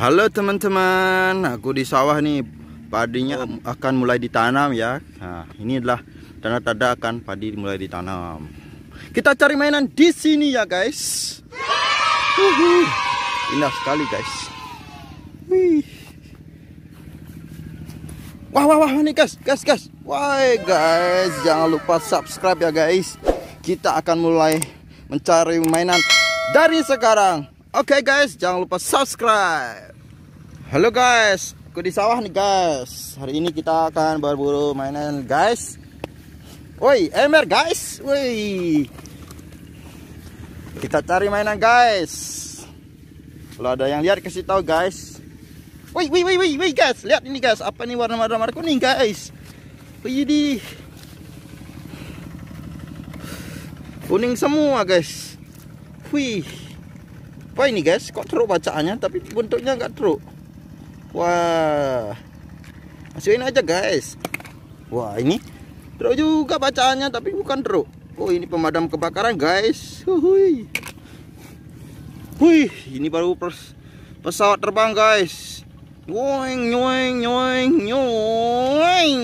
Halo teman-teman, aku di sawah nih. Padinya akan mulai ditanam ya. Nah, ini adalah tanda-tanda akan padi mulai ditanam. Kita cari mainan di sini ya guys. Uhuh. Indah sekali guys. Wih. Wah wah wah nih guys, guys guys. Wah guys, jangan lupa subscribe ya guys. Kita akan mulai mencari mainan dari sekarang. Oke okay, guys, jangan lupa subscribe. Halo guys, aku di sawah nih guys. Hari ini kita akan berburu mainan guys. Woi, emer guys. Woi. Kita cari mainan guys. Kalau ada yang lihat kasih tahu guys. Woi, woi, woi, woi, woi guys, lihat ini guys. Apa nih warna-warna warna kuning guys? Wih di. Kuning semua guys. Wih. Apa ini guys? Kok teruk bacaannya tapi bentuknya nggak teruk. Wah. Masukin aja guys. Wah, ini teruk juga bacaannya tapi bukan teruk. Oh, ini pemadam kebakaran guys. Hui. Wih, ini baru pers pesawat terbang guys. Nyoing, nyoing, nyoing, nyoing.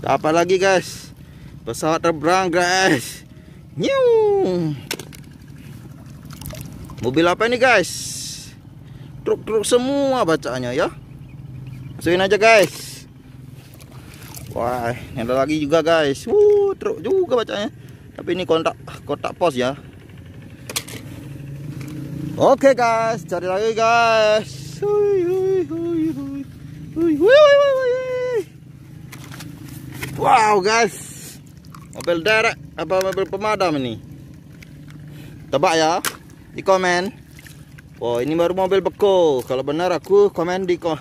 Apa lagi guys? Pesawat terbang guys. Nyu. Mobil apa ini guys? Truk-truk semua bacaannya ya. Masukin aja guys. Wah, ada lagi juga guys. Uh, truk juga bacanya. Tapi ini kotak kotak pos ya. Oke guys, cari lagi guys. Wow guys, mobil derek apa mobil pemadam ini? Tebak ya di komen. Oh ini baru mobil beko. Kalau benar aku komen di ko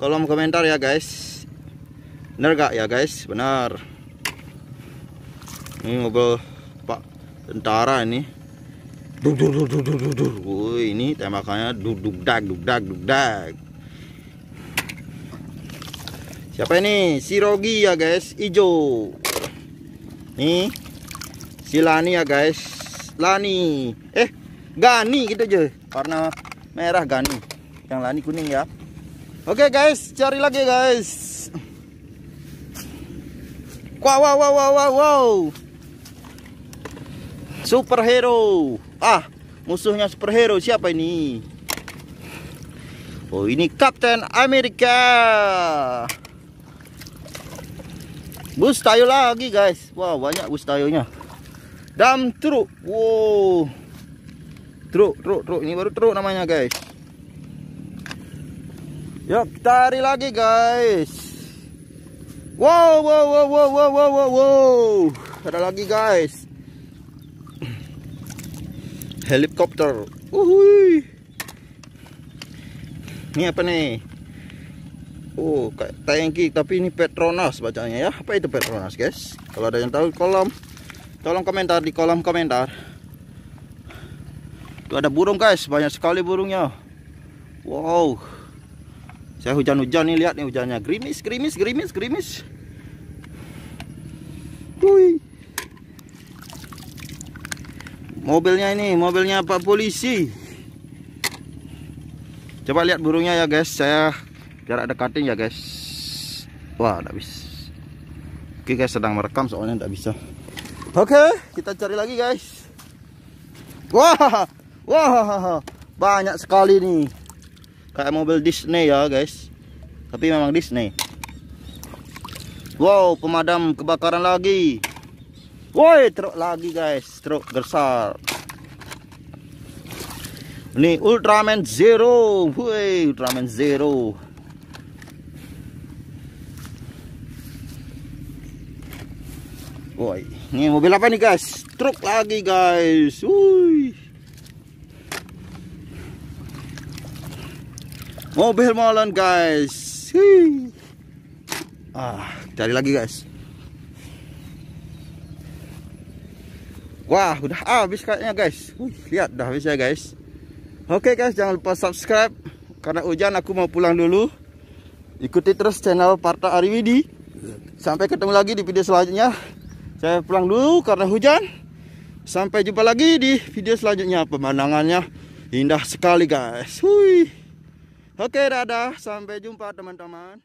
kolom komentar ya guys. Benar gak ya guys? Benar. Ini mobil Pak tentara ini. Duk ini tembakannya duk duk dak duk dak duk dak. Siapa ini? Si Rogi ya guys, hijau. Nih. Si Lani ya guys. Lani. Eh, Gani gitu aja. Warna merah Gani. Yang Lani kuning ya. Oke guys, cari lagi guys. Wow wow wow wow wow. wow. Superhero. Ah, musuhnya superhero siapa ini? Oh, ini Captain America. Bus tayo lagi guys. Wow, banyak bus tayonya. Dam truk. Wow. Truk, truk, truk. Ini baru truk namanya guys. Yuk, cari lagi guys. Wow, wow, wow, wow, wow, wow, wow, wow. Ada lagi guys. Helikopter. Uhui. Ini apa nih? Oh, kayak tangki tapi ini Petronas bacanya ya. Apa itu Petronas, guys? Kalau ada yang tahu kolom tolong komentar di kolom komentar. Tuh ada burung, guys. Banyak sekali burungnya. Wow. Saya hujan-hujan nih, lihat nih hujannya. Gerimis, gerimis, gerimis, gerimis. Wih. Mobilnya ini, mobilnya Pak Polisi. Coba lihat burungnya ya, guys. Saya jarak dekatin ya, guys. Wah, enggak bisa. Oke, guys, sedang merekam soalnya enggak bisa. Oke, kita cari lagi, guys. Wah, wah, banyak sekali nih. Kayak mobil Disney ya, guys. Tapi memang Disney. Wow, pemadam kebakaran lagi. Woi, truk lagi guys, truk besar. Ini Ultraman Zero, woi, Ultraman Zero. Woi, ini mobil apa nih guys? Truk lagi guys, woi. Mobil molen guys. Hii. Ah, cari lagi guys. Wah, udah habis kayaknya guys. Uh, lihat udah habis ya guys. Oke guys, jangan lupa subscribe karena hujan aku mau pulang dulu. Ikuti terus channel Parta Ariwidi. Sampai ketemu lagi di video selanjutnya. Saya pulang dulu karena hujan. Sampai jumpa lagi di video selanjutnya. Pemandangannya Indah sekali guys. Hui. Oke, dadah. Sampai jumpa teman-teman.